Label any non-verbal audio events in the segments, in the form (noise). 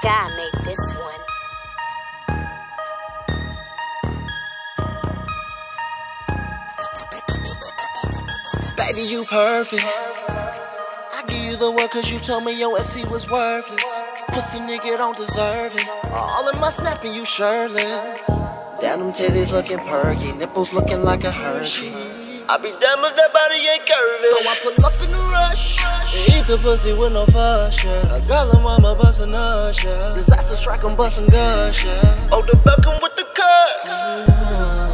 Sky made this one. Baby, you perfect. I give you the word cause you told me your ex he was worthless. Pussy nigga don't deserve it. All in my snapping, you shirtless. Damn, them titties looking perky, nipples looking like a Hershey. I be damn if that body ain't curvy. So I pull up in the rush. and Eat the pussy with no fuss. I got them mama bustin' us, yeah. Disaster strike, I'm bustin' gush, yeah. Oh, the Beckham with the cuts. Mm-hmm.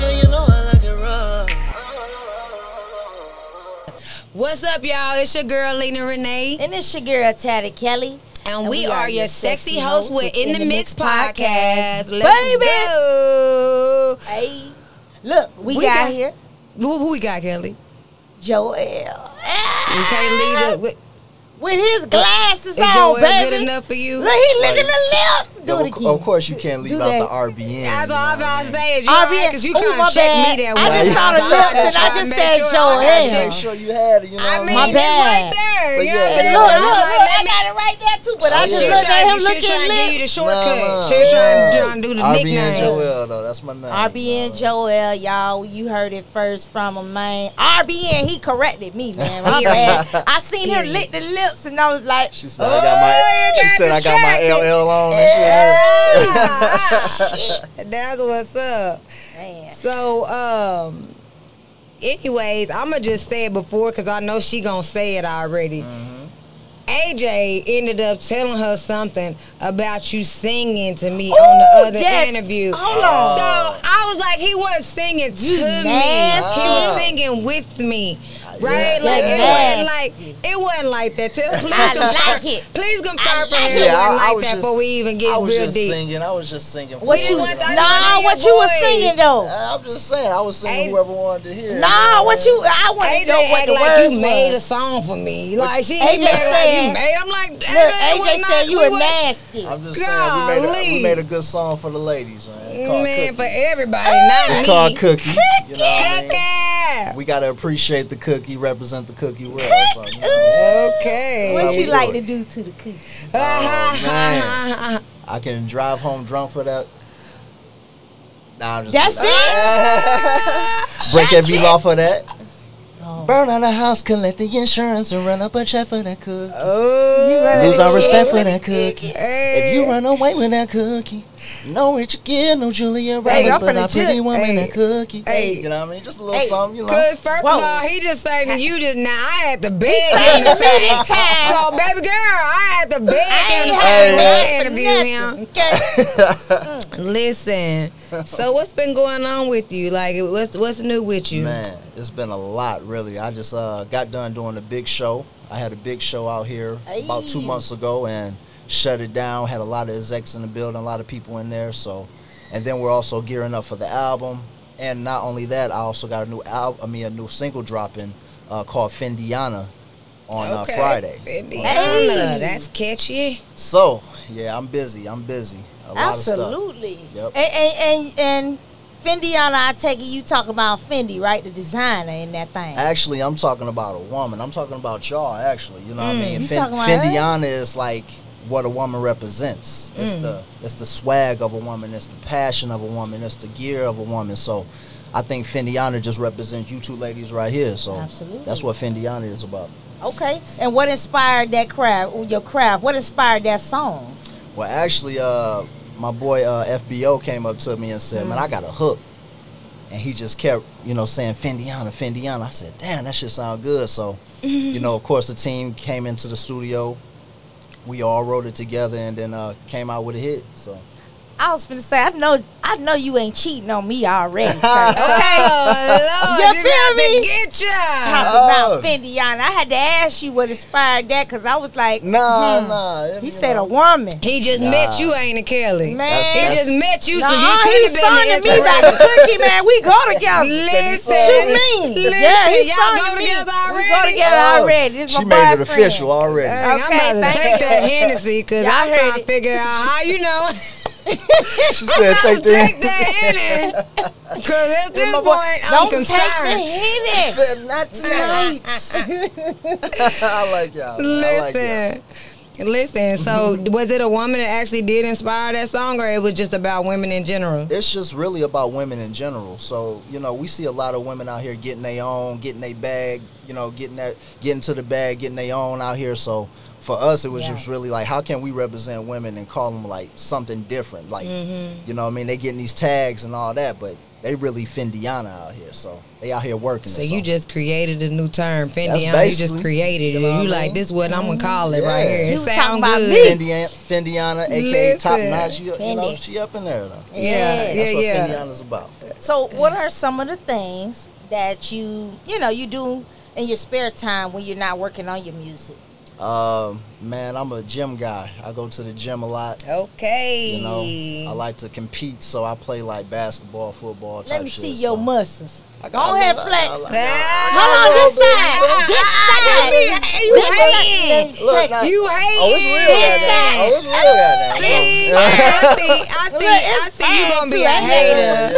Yeah, you know I like it rough. What's up, y'all? It's your girl Lena Renee. And it's your girl Tatty Kelly. And, we, are, your sexy hosts with In the Mix podcast. Let's Baby. go. Hey, look, we, We got, got- here Who, who we got, Kelly? Joe'l. We can't leave it. With, with his glasses is on, Joe'l baby. good enough for you? Look, he licking the lips. Do Yeah, it of, again. of course, you can't leave Do out that. the RBN. That's you what I'm know about to say. Is you I'll right? Because you Ooh, can't check me that I just saw the lips and I just said sure Joe'l. I got Yeah. mean? you. Make sure you had it, you know. I mean, My bad. right there. You yeah, know, yeah. Look, look, look, I got it right there too, but I just yeah. looked at him She was looking trying to give you the shortcut. Nah, She was trying, to do the nickname. RBN nickname. Joe'l, though. That's my name. RBN Joe'l, y'all, you heard it first from a man. RBN, he corrected me, man. My Period. (laughs) bad. I seen him (laughs) lick the lips, and I was like, She said I got my. Oh, She said I got my. LL on. and shit. (laughs) That's what's up. man. So, um, anyways, I'm gonna just say it before because I know she gonna say it already. AJ ended up telling her something about you singing to me on the other yes. interview. Hold on. So I was like, he wasn't singing to me. He was singing with me. Right? Yeah. Like it wasn't like it wasn't like that. Tell, please I confirm, like it. Please confirm I for like him it. it Yeah, I, wasn't I like that just. before we even get I was real just deep. singing. I was just singing. for What You you? you, want Nah, what you was voice. singing though? I'm just saying. I was singing whoever wanted to hear. Nah, what you? I want to know what act the like words you made a song for me. Like she AJ made it like said- you made. I'm like, AJ, AJ said you we were nasty. I'm just saying we made, a, we made a good song for the ladies, man. Called Man, for everybody, not It's called Cookie. You know what I mean? Cookie. We gotta appreciate the cookie, represent the cookie well. so, you know. Okay. What you like do to do to the cookie? Oh, (laughs) man. I can drive home drunk for that. Nah, I'm just That's kidding. it. (laughs) Break That's every it. law for that. Oh. Burn out the house, collect the insurance, and run up a check for that cookie. Oh, Lose all respect for that cookie. Hey. If you run away with that cookie, no Richard Gere, no Julia Roberts, Hey, I'm but finna a pretty woman Hey. that cookie. Hey. You know what I mean? Just a little Hey. something, you know. Cause first Whoa. of all, he just saying that you just now I had to beg said him to it say this this time. So baby girl, I had to beg I him ain't to having say nothing when I for interview him. Okay. (laughs) (laughs) Listen, so what's been going on with you? Like, what's what's new with you? Man, it's been a lot, really. I just uh, got done doing a big show. I had a big show out here about two months ago and shut it down. Had a lot of execs in the building, a lot of people in there. So, and then we're also gearing up for the album. And not only that, I also got a new album. I mean, a new single dropping uh, called Fendiana on uh, Friday. Fendi. Hey. That's catchy. So, yeah, I'm busy. I'm busy. A lot of stuff. Absolutely. Yep. And, and, and, and Fendiana, I take it you talk about Fendi, right? The designer in that thing. Actually, I'm talking about a woman. I'm talking about y'all. Actually, you know what I mean. Mm, you Fen- talking about Fendiana is like what a woman represents. It's Mm. the it's the swag of a woman. It's the passion of a woman. It's the gear of a woman. So, I think Fendiana just represents you two ladies right here. So Absolutely. that's what Fendiana is about. Okay. And what inspired that craft, your craft? What inspired that song? Well, actually, uh, my boy uh, FBO came up to me and said, "Man, I got a hook," and he just kept, you know, saying Fendiana, Fendiana. I said, "Damn, that shit sound good." So, (laughs) you know, of course, the team came into the studio. We all wrote it together and then uh, came out with a hit. So, I was finna say, I know, I know you ain't cheating on me already. sir, (laughs) Oh, okay. Lord, You you feel about me? to get ya. Talking Oh. about Fendiana, I had to ask you what inspired that because I was like, nah, hmm. nah. He said know. a woman. He just Nah. met you, ain't it, Kelly? Man, That's- He just met you, so you could he's have been sonning me about the cookie, man. We go together. Listen, What you mean? Listen, yeah, he's y'all go sonning me. together We go together Oh, already. This She my made it official already. Hey, I'm Okay, about to take that Hennessy because Y'all I'm trying to figure out how you know. (laughs) she said, I'm "Take to take that." that Henny. Because at this boy, point, I'm Don't concerned. take the Henny. said, "Not (laughs) tonight." I like y'all. man. I like y'all. Listen. Listen, so (laughs) was it a woman that actually did inspire that song, or it was just about women in general? It's just really about women in general. So you know, we see a lot of women out here getting their own, getting their bag. You know, getting that, getting to the bag, getting their own out here. So for us, it was Yeah. just really like, how can we represent women and call them like something different? Like, Mm-hmm. you know, what I mean, they getting these tags and all that, but they really Fendiana out here. So they out here working. So you just created a new term, That's Fendiana. You just created you it. know and you I like mean? this? What I'm gonna call it right here. It You was talking sound about good. me. Fendiana, Fendiana, aka Top Listen. Notch. You, you know, she up in there though. Yeah, Yeah. yeah, That's what yeah. Fendiana's about. So, what are some of the things that you, you know, you do in your spare time when you're not working on your music? Um, man, I'm a gym guy. I go to the gym a lot. Okay. You know, I like to compete, so I play like basketball, football. Let me see so. your muscles. I Go ahead, flex. Got- Hold on, this side. This side. You hating. side. Look, Check. now- You oh, hating. Oh, it's real right now. Oh, it's real right now. See, I (laughs) see, I see, I see you gonna be a hater.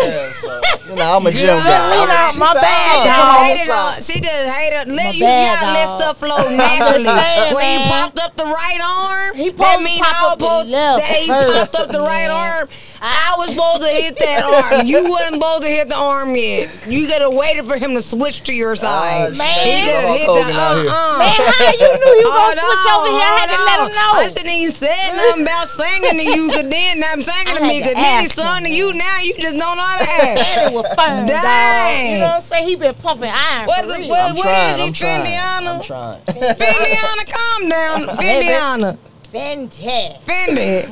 You know, I'm a gym guy. lean I'm- out she my bad, "Oh, dog. come on, Hated son." on- She just hated. Let you gotta let stuff flow naturally. when he popped up the right arm, He that mean pop I was up the left that he popped up the right (laughs) arm. I was supposed to hit that arm. You wasn't supposed to hit the arm yet. You could have waited for him to switch to your side. Ah, Man. he shit. could have hit Hogan the out here. uh-uh. Man, how you knew you Hold gonna switch on, over here? I had to hold let him know. I shouldn't even said nothing about singing to you, cause then I'm singing I to me, cause to then he ask sung to you. Now you just don't know how to (laughs) act. And it was firm, dog. Dang. You know what I'm saying? He been pumping iron What for the- real. what- I'm trying. is he, I'm trying. Fendiana? I'm trying. Fendiana, calm down. (laughs) Fendiana. Fantastic. Fendi.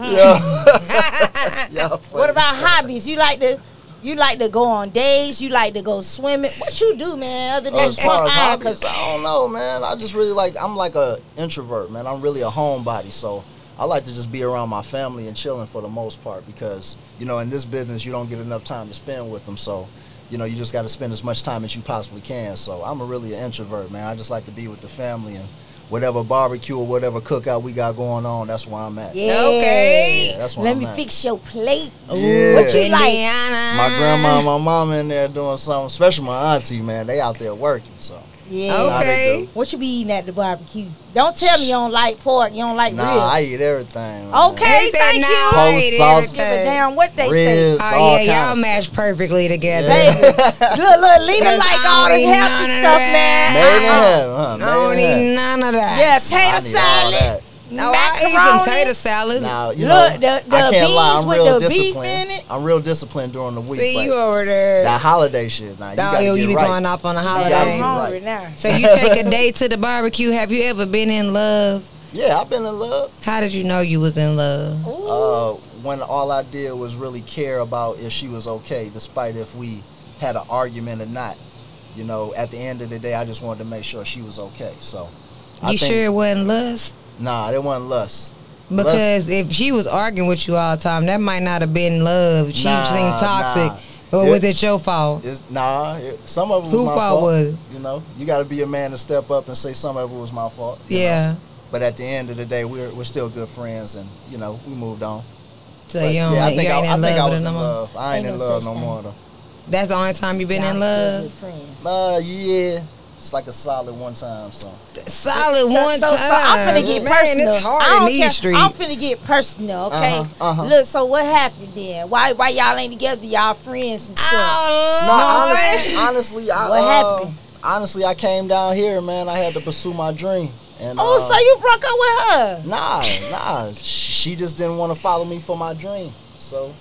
Yeah, What about hobbies? You like to you like to go on days? You like to go swimming? What you do, man? Other than as far as hobbies, I don't know, man. I just really like. I'm like a introvert, man. I'm really a homebody, so I like to just be around my family and chilling for the most part because you know in this business you don't get enough time to spend with them. So you know you just got to spend as much time as you possibly can. So I'm a really an introvert, man. I just like to be with the family and whatever barbecue or whatever cookout we got going on. That's where I'm at. Yeah. Okay. Yeah, that's where Let I'm me at. fix your plate. Yeah. What you like? Indiana. My grandma, and my mom in there doing something, especially my auntie, man. They out there working, so. Yeah. How they Okay. What you be eating at the barbecue? Don't tell me you don't like pork. You don't like Nah, I eat everything. man. Okay, He thank "Nah, you. I Post ain't sauce. Give a damn what they say. Oh yeah, y'all match perfectly together. Yeah. Look, look, Lena Cause like all don't this healthy none of stuff, that. man. Made in Uh-uh. heaven, huh? I don't eat none of that. Yeah, I potato need all salad, that. No, I eat some macaroni. potato salad. Now, you Look, know, the- the I can't lie. I'm real disciplined. I'm real disciplined during the week. See you over there. that holiday shit, now you gotta yo, get you be right. going off on a gotta I'm get right. now. So you take a date to the barbecue. Have you ever been in love? Yeah, I've been in love. How did you know you was in love? Uh, when all I did was really care about if she was okay, despite if we had an argument or not. You know, at the end of the day, I just wanted to make sure she was okay. So, I You think- sure it wasn't lust? Nah, it wasn't lust. Because if she was arguing with you all the time, that might not have been love. She Nah, seemed toxic. nah. Or was It- it your fault? It's, nah, it, some of it was Who my fault fault. was it? You know, you got to be a man to step up and say some of it was my fault. you know. Yeah. But at the end of the day, we're we're still good friends, and you know, we moved on. So But, you, don't, yeah, I think I, ain't I in think I love was with her in no love. I ain't, Ain't in no love no thing. more though. That's the only time you've been Y'all in love? good. Uh, yeah, it's like a solid one time. So Solid So, one so, time. so I'm finna get Man, personal. it's hard I in don't these care. streets. I'm finna get personal, okay? Uh-huh, uh-huh. Look, so what happened then? Why why y'all ain't together? Y'all friends and stuff. Oh, no, honestly, honestly, I What uh, happened? honestly, I came down here, man. I had to pursue my dream. And oh, uh, so you broke up with her? Nah, nah. She just didn't want to follow me for my dream. So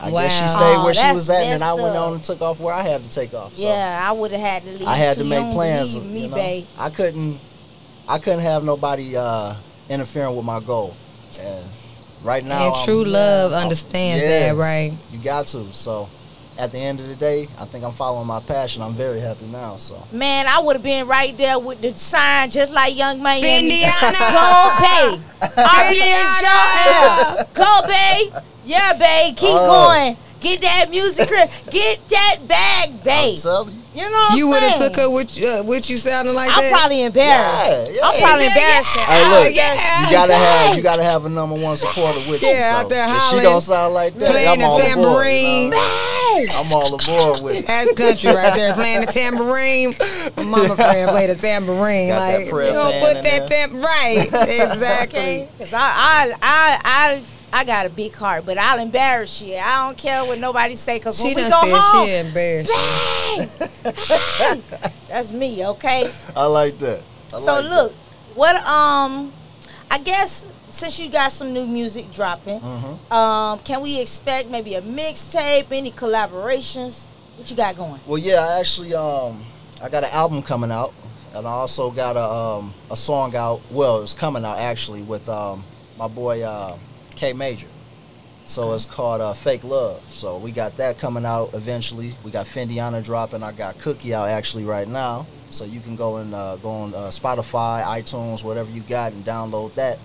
I guess she stayed Aw, where she was at, and then I went up. on and took off where I had to take off. So Yeah, I would have had to leave. I had to make plans. believe me, you know? babe. I couldn't, I couldn't have nobody uh, interfering with my goal. And right now, And I'm- true love I'm- understands yeah. that, right? You got to. So at the end of the day, I think I'm following my passion. I'm very happy now. So Man, I would have been right there with the sign, just like Yung Miami. Fendiana. Go, babe. (laughs) Fendiana. Go, babe. Yeah, babe. Keep Oh. going. Get that music. Get that bag, I'm babe. telling you. You know what You would have took her with, uh, with you sounding like I'm that? probably embarrassed. Yeah, yeah. I'm probably Yeah, embarrassing. yeah. Hey, Oh, look, yeah. you gotta have you gotta have a number one supporter with you. Yeah, so out there if she don't sound like that, playing I'm the on board, you tambourine. know? I'm all aboard with it. That's country right there, playing the tambourine. My mama friend play the tambourine. Got like, prayer you don't put that there. tam right. (laughs) Exactly. Okay, because I, I, I, I, I got a big heart, but I'll embarrass you. I don't care what nobody say, because when She we go said home, she embarrassed. you. (laughs) that's me, okay? I like that. I so like that. look, what um, I guess since you got some new music dropping, Mhm. um, can we expect maybe a mixtape, any collaborations? What you got going? Well, yeah, I actually um I got an album coming out, and I also got a um a song out. Well, it's coming out actually with um my boy uh K Major. So it's called uh, Fake Love. So we got that coming out eventually. We got Fendiana dropping. I got Cookie out actually right now. So you can go and uh, go on uh, Spotify, iTunes, whatever you got, and download that.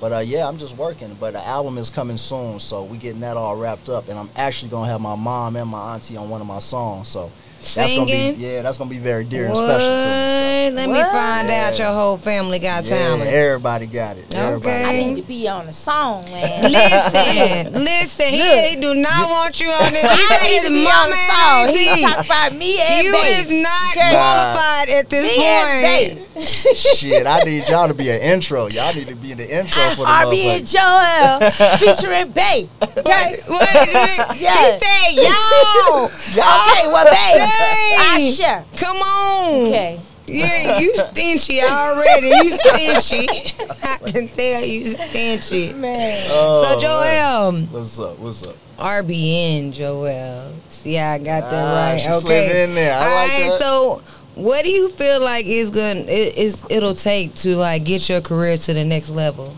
But uh, yeah, I'm just working. But the album is coming soon, so we getting that all wrapped up. And I'm actually gonna have my mom and my auntie on one of my songs. So that's gonna Singing? be yeah, that's gonna be very dear and special to me. Let me What? find out your whole family got So. Yeah, talent. everybody got it. Okay. got I need to be on the song, man. (laughs) Listen, listen. He, he do not want you on (laughs) this. I need to be on mama the song. He auntie. talk about me and You babe. is not Okay. qualified at this Me point. babe. Shit, I need y'all to be an intro. Y'all need to be in the intro for the RB and motherfucker. Joel (laughs) featuring Bay. Okay. What? Yes. He said, "Yo, Okay, well, babe, I Dang. share. come on." Okay. Yeah, you stingy already. You stingy. I can tell you stingy. Man. Oh, so Joe'l, man. What's up? What's up? RBN Joe'l. See, I got that Ah, right. she okay. in there. I All like right, that. So, what do you feel like is gonna it is it'll take to like get your career to the next level?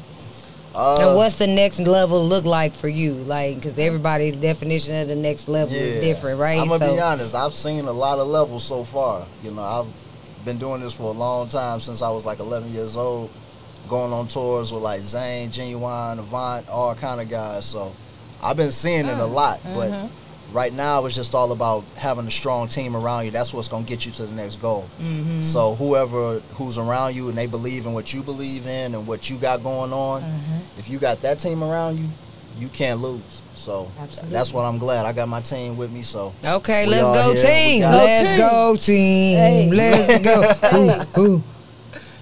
Uh, and what's the next level look like for you? Like, because everybody's definition of the next level is different, right? I'm gonna so, be honest. I've seen a lot of levels so far. You know, I've been doing this for a long time since I was like 11 years old, going on tours with like Zane, Ginuwine, Avant, all kind of guys. So I've been seeing it a Mm, lot. mm-hmm. But right now, it's just all about having a strong team around you. That's what's gonna get you to the next goal. Mhm. So whoever who's around you and they believe in what you believe in and what you got going on, Mm-hmm. if you got that team around you, you can't lose. So Absolutely. that's what I'm glad. I got my team with me. So Okay, let's all go here. We team. Let's go team. Hey. Let's go. (laughs) Ooh, ooh.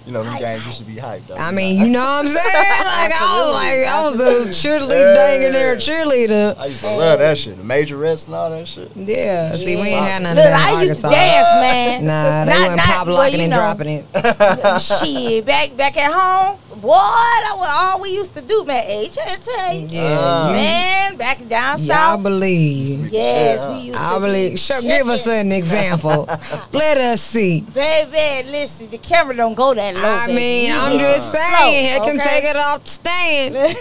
You know them games used to be hyped. Though. I mean, you know what I'm saying? (laughs) Like I was like I was a cheerleader, Yeah. dang in there cheerleader. I used to love that shit. The major rest and all that shit. Yeah. See, we ain't had none Look, of that. in I used to Arkansas. dance, man. Nah, they Not- wasn't pop well, locking you and know. dropping it. Shit, back back at home, boy, that was all we used to do, man. HNT. Yeah, Ah. you- Man, back down y'all south. believe. Yes, Yeah. we used to. I to believe. be Show, give us an example. (laughs) Let us see. Baby, listen, the camera don't go that low. I baby. mean, You I'm just to saying, flow, it can okay? take it off the stand.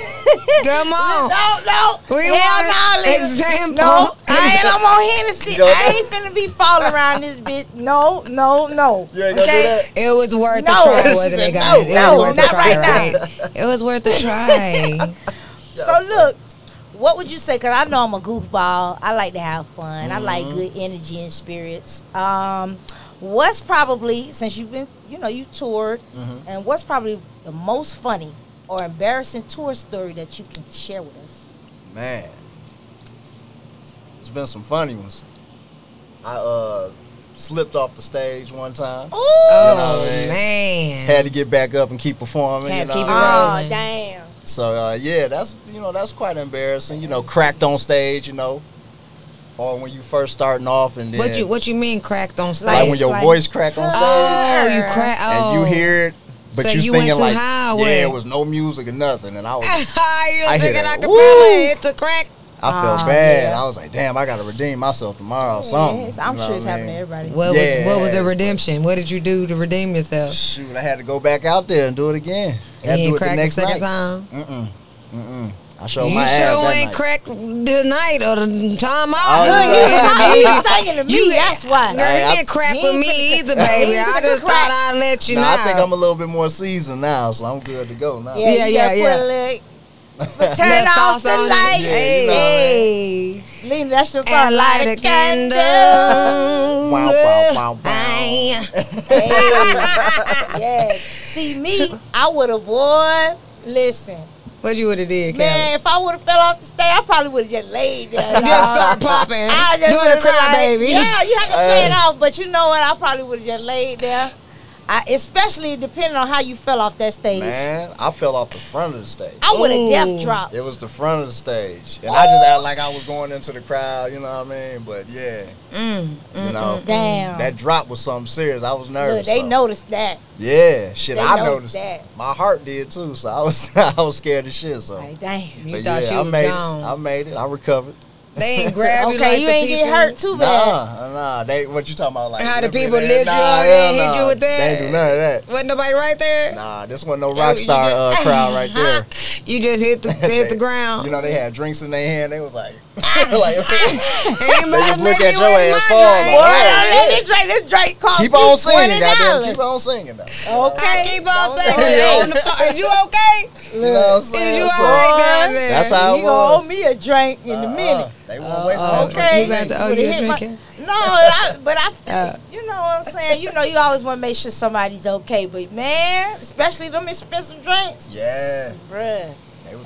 Come on. No, no. We Hell want no, listen. example. No, (laughs) I ain't. I'm on Hennessy. You gonna I ain't finna be falling around this bitch. No, no, no. You ain't gonna do that? (laughs) It was worth No. the try, wasn't it, guys? no, it no, was worth not the try, right It was worth a try. (laughs) So look, what would you say? Cause I know I'm a goofball. I like to have fun. I like Mm-hmm. good energy and spirits. Um, what's probably since you've been, you know, you toured, Mhm. and what's probably the most funny or embarrassing tour story that you can share with us? Man, there's been some funny ones. I uh slipped off the stage one time. Oh, Yeah. man. Had to get back up and keep performing. Had you know? keep it Oh damn! So uh, yeah, that's you know that's quite embarrassing. You know, cracked on stage. You know, or when you first starting off and then What you what you mean cracked on stage? like when your Like- voice crack on stage oh, you crack. Oh. and you hear it, but So you you singing like high or yeah, it was no music or nothing, and I was you (laughs) I hear thinking that. I could Woo! finally hit the crack. I felt Oh, bad. yeah. I was like, damn, I gotta redeem myself tomorrow or something. I'm You know sure it's what I happening to everybody. What was what was the redemption? What did you do to redeem yourself? Shoot, I had to go back out there and do it again. Had to do it the cracked the next second night. time. Mm-mm. Mm-mm. I showed You my ass sure that ain't night. cracked the night or the time Oh, I. yeah. Look, you, talking, (laughs) singing to me. You- that's why. Girl, Hey, you didn't crack with me either, (laughs) baby. I just thought I'd let you Nah, know. I think I'm a little bit more seasoned now, so I'm good to go now. Yeah, Yeah, you yeah, gotta yeah. Put a little, but (laughs) turn Little off the on it. lights. Yeah, you know, hey, Lena, that's your song. and light a candle. Wow, wow, wow, wow. (laughs) Bang. Hey, (laughs) yeah. See me, I would have boy. Listen, What you would have did, Man, if I would have fell off the stage, I probably would have just laid there. Just y'all. start popping. I just Doing a would've cry like, baby. Yeah, you have to play it off, but you know what? I probably would have just laid there. I, especially depending on how you fell off that stage. Man, I fell off the front of the stage. I would have death dropped. It was the front of the stage, and I just act like I was going into the crowd. You know what I mean? But yeah, Mm, you know, Damn. that drop was something serious. I was nervous. Look, they so. noticed that. Yeah, shit. They I noticed noticed that. My heart did too, so I was (laughs) I was scared as shit. So, Like, damn. You but thought yeah, you I was made gone. it. I made it. I recovered. They ain't grab you Okay, like you the ain't people. get hurt too bad. Nah, nah. They what you talking about? Like How the people there? lift you Nah, up and hell hit you with that? They do none of that. Wasn't nobody right there? Nah, this wasn't no rock star uh, crowd right (laughs) there. You just hit the (laughs) hit the ground. You know, they had drinks in their hand. They was like, (laughs) like they just look at your ass fall. drink? Like, oh, this drink, this drink cost Keep on singing, goddamn. $20. Keep on singing though. Okay. Keep on Don't saying, say it. that. On the phone. is you okay? You know what I'm Is saying? you So, alright down there? That's how it He gonna owe me a drink in a Uh-uh. minute. They won't waste Oh, no Okay. You got to owe Would've you a hit my- drinking? No, I, but I, Uh. you know what I'm saying. You know, you always want to make sure somebody's okay. But man, especially them expensive drinks, Yeah. bruh.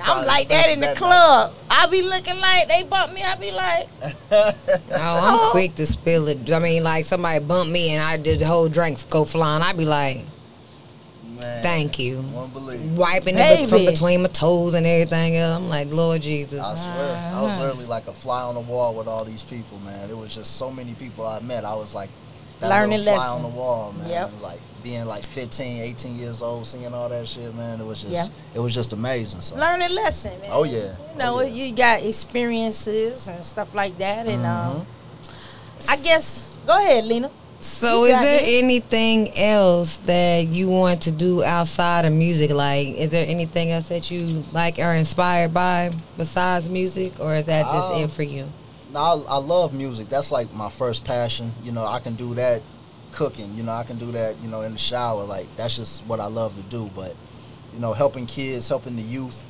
I'm like that in the expensive club. I be looking like they bump me. I be like, night. (laughs) Oh, I'm quick to spill it. I mean, like somebody bump me and I did the whole drink go flying. I'd be like, Man, thank you. Won't believe. Wiping it from between my toes and everything else. I'm like, Lord Jesus. I swear, I was Uh-huh. literally like a fly on the wall with all these people, man. It was just so many people I met. I was like that Learning little fly lesson. on the wall, man. Yep. Like being like 15, 18 years old, seeing all that shit, man. It was just, Yeah. it was just amazing. So learning lesson, man. Oh, yeah. You know, Oh, yeah. you got experiences and stuff like that, and um, Mhm. I guess go ahead, Lena. So, is there this. anything else that you want to do outside of music? Like, is there anything else that you like or inspired by besides music, or is that just Um, it for you? No, I, I love music. That's like my first passion. You know, I can do that cooking. You know, I can do that. You know, in the shower. Like that's just what I love to do. But you know, helping kids, helping the youth.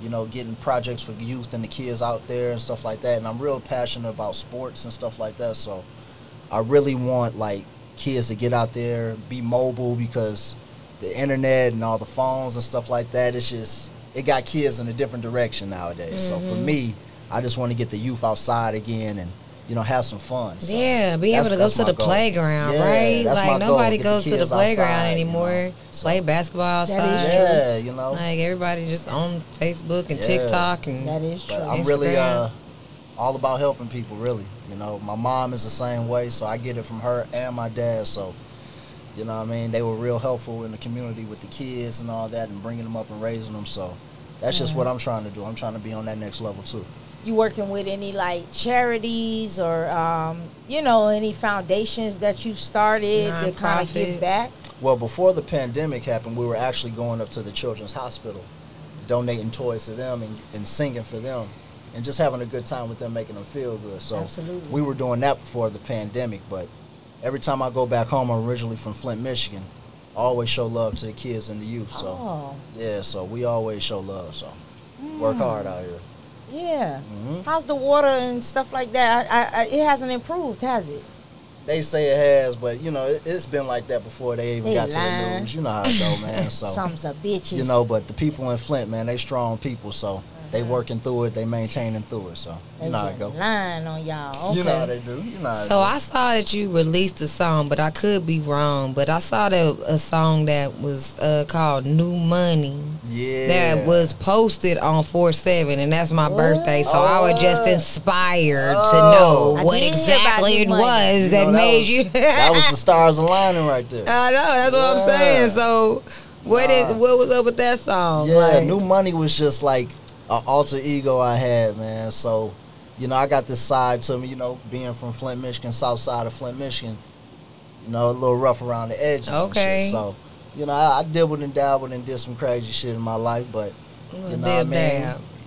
You know, getting projects for youth and the kids out there and stuff like that. And I'm real passionate about sports and stuff like that. So I really want like kids to get out there, be mobile because the internet and all the phones and stuff like that. It's just it got kids in a different direction nowadays. So for me, I just want to get the youth outside again and you know have some fun. So yeah, be able to go to the goal. playground, Yeah, right? that's Like my goal, nobody the goes to the playground outside, you know. anymore. So- Play basketball That is outside. true. Yeah, you know. Like everybody just on Facebook and Yeah. TikTok and That is true. But I'm really uh, all about helping people. Really, you know, my mom is the same way, so I get it from her and my dad. So, you know, what I mean, they were real helpful in the community with the kids and all that, and bringing them up and raising them. So, that's just what I'm trying to do. I'm trying to be on that next level too. You working with any like charities or um, you know any foundations that you started to kind of give back? Well, before the pandemic happened, we were actually going up to the Children's Hospital, donating toys to them and, and singing for them, and just having a good time with them, making them feel good. So Absolutely. we were doing that before the pandemic. But every time I go back home, I'm originally from Flint, Michigan. I always show love to the kids and the youth. So Oh, yeah, so we always show love. So work hard out here. yeah. hmm How's the water and stuff like that? I, I, it hasn't improved, has it? They say it has, but you know it, it's been like that before they even They got to the news. You know how it go, man. (laughs) So Some's a bitches. you know, but the people in Flint, man, they strong people, so they working through it, they maintaining through it, so they you know how it been go. lying on y'all. Okay. You know how they do. You know how So I saw that you released a song, but I could be wrong. But I saw that a song that was uh, called "New Money" yeah, that was posted on four seven, and that's my birthday. So I was just Oh. inspired Oh. to know I what did hear about exactly it Money. was You that know, made was, you. (laughs) that was the stars aligning right there. I know that's what I'm saying. So what is Nah. what was up with that song? yeah, Like, New Money was just like an alter ego I had, man. So, you know, I got this side to me, you know, being from Flint, Michigan, south side of Flint, Michigan. You know, a little rough around the edges. and Okay. shit. So, you know, I, I dibbled and dabbled and did some crazy shit in my life, but you know what I mean?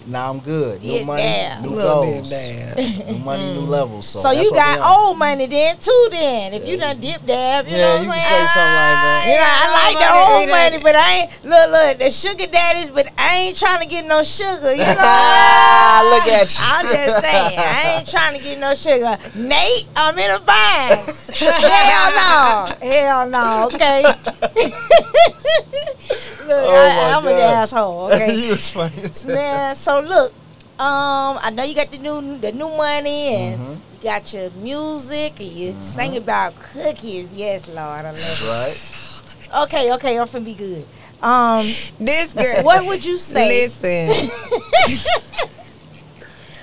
Dab. Now I'm good. New Dib money, dab. new little goals. New money, new levels. So, So, you got old money then too. Then if you done dip dab, you Yeah, know you what I'm can saying. say something like that. You know, I like the old old money. money, but I ain't look look the sugar daddies, but I ain't trying to get no sugar. You know, (laughs) Ah, look at you. I'm just saying, I ain't trying to get no sugar. Nate, I'm in a bind. (laughs) Hell no, hell no. Okay. (laughs) Look, Oh I, I'm an asshole. (laughs) Okay. you was funny. Man, so look, um, I know you got the new the new money and Mhm. you got your music and you sing about cookies. Yes, Lord, I love it. Right? Okay, okay, I'm finna be good. Um, This girl. what would you say? Listen, (laughs)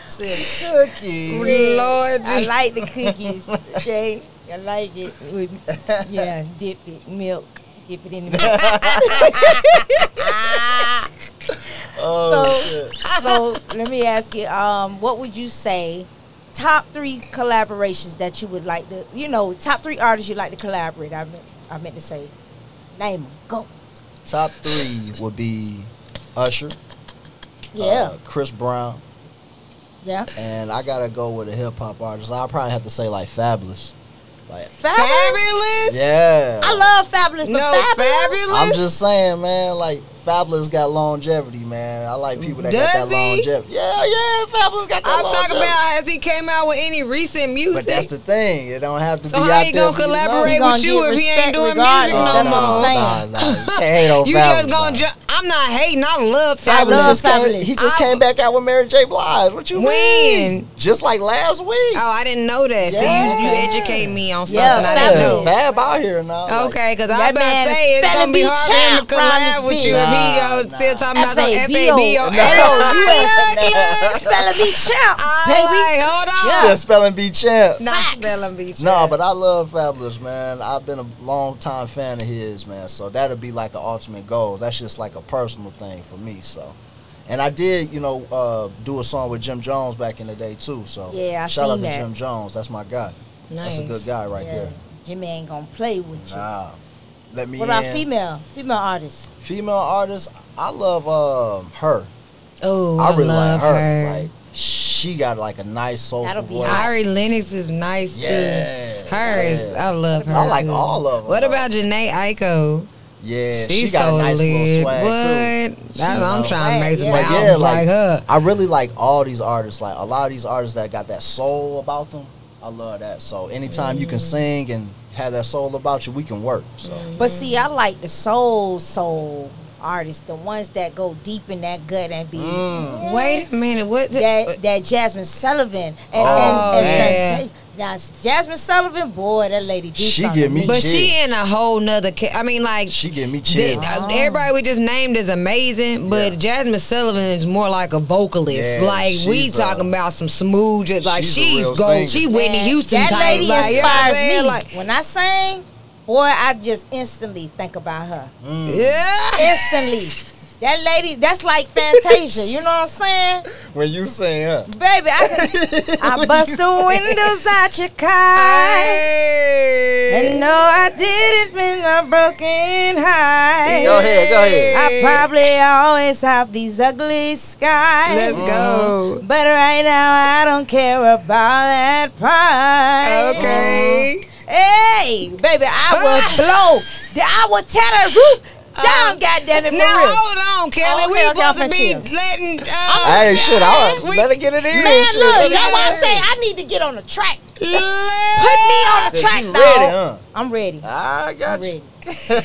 Said cookie. Lord, I like the cookies. Okay, I like it. With, (laughs) yeah, dip it milk, dip it in milk. (laughs) Oh, So- shit. so let me ask you, um, what would you say? Top three collaborations that you would like to, you know, top three artists you'd like to collaborate. I meant, I meant to say, name them. Go. Top three would be Usher, Yeah, uh, Chris Brown, yeah. and I gotta go with a hip hop artist. I'll probably have to say like Fabolous. Like, Fabolous. fabulous. yeah. I love Fabolous, but No, Fabolous. fabulous. I'm just saying, man. Like Fabolous got longevity, man. I like people that got that he? longevity. Yeah, yeah. Fabolous got that I'm talking about has he came out with any recent music? But that's the thing. It don't have to So be how out he gonna for you know. collaborate gonna with you if he ain't doing regardless. music no That's what I'm more? saying. Nah, nah, you can't hate on You Fabolous. just gonna ju- I'm not hating. I love I Fabolous. love just came, Fabolous. he just I- came back out with Mary J. Blige. What you When? mean? Just like last week. Oh, I didn't know that. So you, you educate me on something Yeah, I didn't know. Fab out here now. Okay, because I'm about to is say it's spelling gonna be bee hard for him to champ around collab with you if he Nah, nah. still talking about some F-A-B-O. FABO. L-O-U-S. Spelling bee champ, I'm baby. like, hold on. She said spelling bee champ. Not Facts. spelling beach. No, but I love Fabolous, man. I've been a long time fan of his, man. So that'll be like an ultimate goal. That's just like a personal thing for me. So, and I did, you know, uh, do a song with Jim Jones back in the day too. So Yeah, I shout out to that. Jim Jones. That's my guy. Nice. That's a good guy right Yeah, there. Jimmy ain't gonna play with you. Nah, let me. What about in. female? Female artists. Female artists, I love um, her. Oh, I I, really love like her. her. Like she got like a nice soulful That'll be voice. Ari Lennox is nice Yeah, too. Hers, yeah. I love her. I like too. all of 'em, What about Jhené Aiko? Yeah, She's she got so a nice lit. little swag what? too. That's, She's I'm trying to make some Yeah. Albums yeah, like, like, her. I really like all these artists. Like a lot of these artists that got that soul about them. I love that. So anytime you can Mm. sing and have that soul about you, we can work. So But see, I like the soul soul artists, the ones that go deep in that gut and be Mm. Wait a minute, what? that that Jazmine Sullivan and, Oh, and, and yeah. Fanta- now Jazmine Sullivan, boy, that lady do She something. give me- but Chill. she in a whole nother. Ca- I mean, like she give me the- chills. uh, everybody we just named is amazing, but Yeah. Jazmine Sullivan is more like a vocalist. Yeah, like we she's, talking uh, about some smooth, just like she's a she's real go, singer. she Whitney Man, Houston that type. lady like, you know inspires me. Like, when I sing, boy, I just instantly think about her. Mm. yeah. Instantly. That lady, that's like Fantasia. You know what I'm saying? (laughs) When you sing, huh? Baby, I, (laughs) I bust the windows out your car. Hey. And no, I didn't mean a broken heart. Go ahead, go ahead. I probably always have these ugly skies. Let's go. Mm. But right now, I don't care about that part. Okay. Mm. Hey, baby, I will ah. blow. I will tear the roof down, goddamn it, Now real. hold on, Kelly. Okay, we okay, supposed to be finna letting. Uh, Hey, shit, I we- let her get it in. Man, shit. look, that's why I get it say. I need to get on the track. Put Put me on the track, though. ready, huh? I'm ready. I I'm got you. ready. (laughs)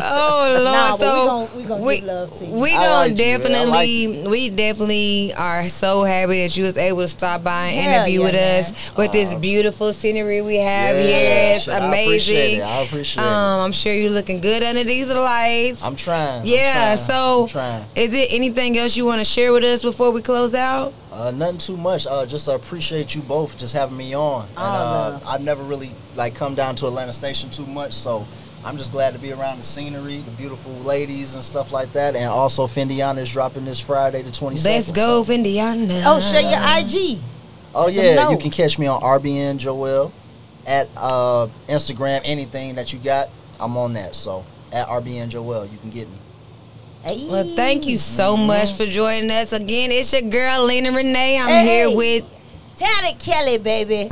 Oh Lord, Nah, but we so gon- we gon' give love to you. We gonna like you, man. I definitely, like we definitely are so happy that you was able to stop by and Hell interview yeah, with man. us with this beautiful scenery we have Yeah, here. It's shit, I appreciate amazing. it. I appreciate it. um, I'm sure you're looking good under these lights. I'm trying. I'm yeah. trying. So, I'm trying. is it anything else you want to share with us before we close out? Uh, nothing too much. Uh, just appreciate you both just having me on. And Oh, uh, love. I've never really like come down to Atlantic Station too much, so I'm just glad to be around the scenery, the beautiful ladies and stuff like that. And also, Fendiana is dropping this Friday, the 22nd. Let's go, Fendiana. Oh, share your IG. Oh Let yeah, you can catch me on RBN Joe'l at uh, Instagram. Anything that you got, I'm on that. So at RBN Joe'l, you can get me. Hey. Well, thank you so much for joining us again. It's your girl Lena Renee. I'm Hey. here with Tell Kelly, baby.